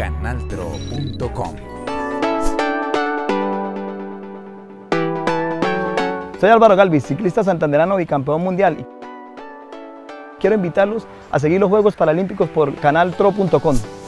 canaltro.com. Soy Álvaro Galvis, ciclista santanderano bicampeón mundial. Quiero invitarlos a seguir los Juegos Paralímpicos por canaltro.com.